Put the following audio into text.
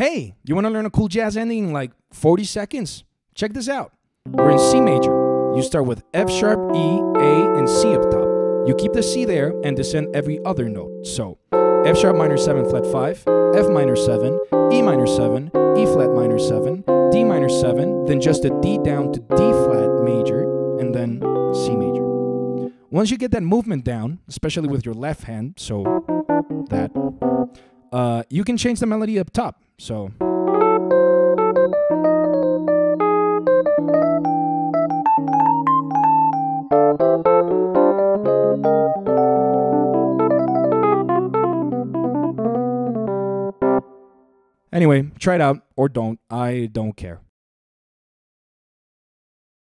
Hey, you want to learn a cool jazz ending in like 40 seconds? Check this out. We're in C major. You start with F sharp, E, A, and C up top. You keep the C there and descend every other note. So F sharp minor 7 flat 5, F minor 7, E minor 7, E flat minor 7, D minor 7, then just a D down to D flat major, and then C major. Once you get that movement down, especially with your left hand, so that, uh, you can change the melody up top. So. Anyway, try it out or don't. I don't care.